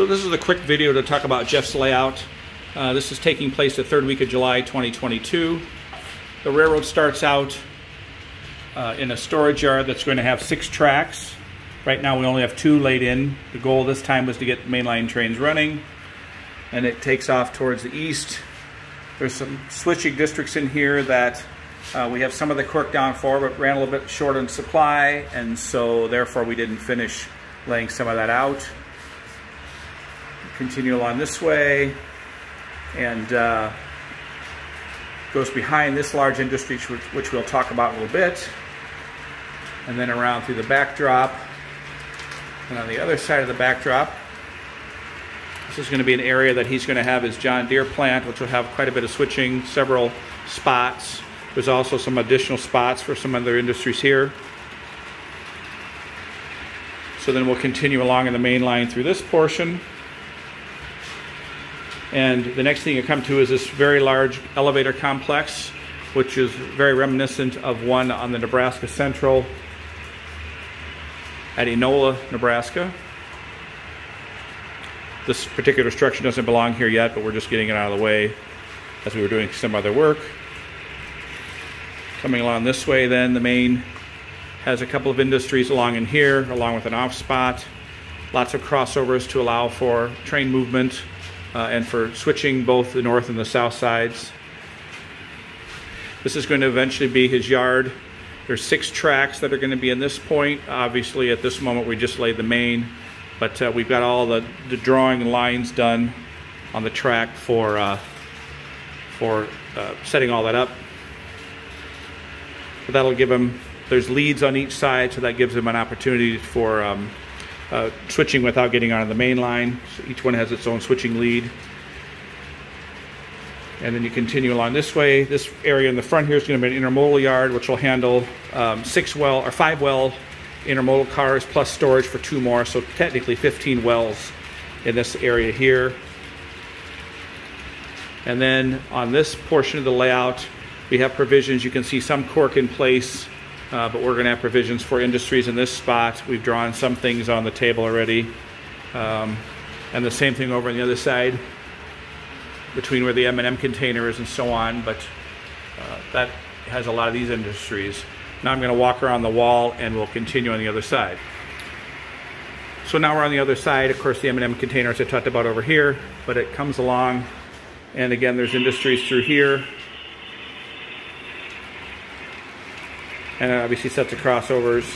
So this is a quick video to talk about Jeff's layout. Uh, this is taking place the third week of July 2022. The railroad starts out uh, in a storage yard that's going to have six tracks. Right now we only have two laid in. The goal this time was to get mainline trains running and it takes off towards the east. There's some switching districts in here that uh, we have some of the cork down for but ran a little bit short on supply and so therefore we didn't finish laying some of that out continue along this way and uh, goes behind this large industry which, which we'll talk about in a little bit and then around through the backdrop. And on the other side of the backdrop this is going to be an area that he's going to have his John Deere plant which will have quite a bit of switching several spots. There's also some additional spots for some other industries here. So then we'll continue along in the main line through this portion and the next thing you come to is this very large elevator complex, which is very reminiscent of one on the Nebraska Central at Enola, Nebraska. This particular structure doesn't belong here yet, but we're just getting it out of the way as we were doing some other work. Coming along this way then, the main has a couple of industries along in here, along with an off spot. Lots of crossovers to allow for train movement uh, and for switching both the north and the south sides. This is going to eventually be his yard. There's six tracks that are going to be in this point. Obviously, at this moment, we just laid the main, but uh, we've got all the, the drawing lines done on the track for uh, for uh, setting all that up. So that'll give him. There's leads on each side, so that gives him an opportunity for um, uh, switching without getting on the main line. So each one has its own switching lead. And then you continue along this way. This area in the front here is going to be an intermodal yard, which will handle um, six well or five well intermodal cars plus storage for two more. So technically 15 wells in this area here. And then on this portion of the layout, we have provisions. You can see some cork in place uh, but we're going to have provisions for industries in this spot. We've drawn some things on the table already. Um, and the same thing over on the other side between where the M&M container is and so on, but uh, that has a lot of these industries. Now I'm going to walk around the wall and we'll continue on the other side. So now we're on the other side. Of course, the M&M containers I talked about over here, but it comes along. And again, there's industries through here. And it obviously sets of crossovers.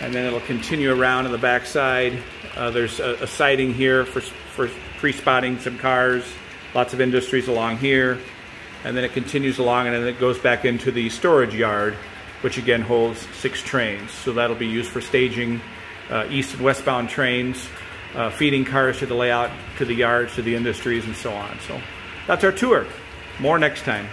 And then it'll continue around on the backside. Uh, there's a, a siding here for, for pre-spotting some cars, lots of industries along here. And then it continues along and then it goes back into the storage yard, which again holds six trains. So that'll be used for staging uh, east and westbound trains, uh, feeding cars to the layout, to the yards, to the industries, and so on. So that's our tour. More next time.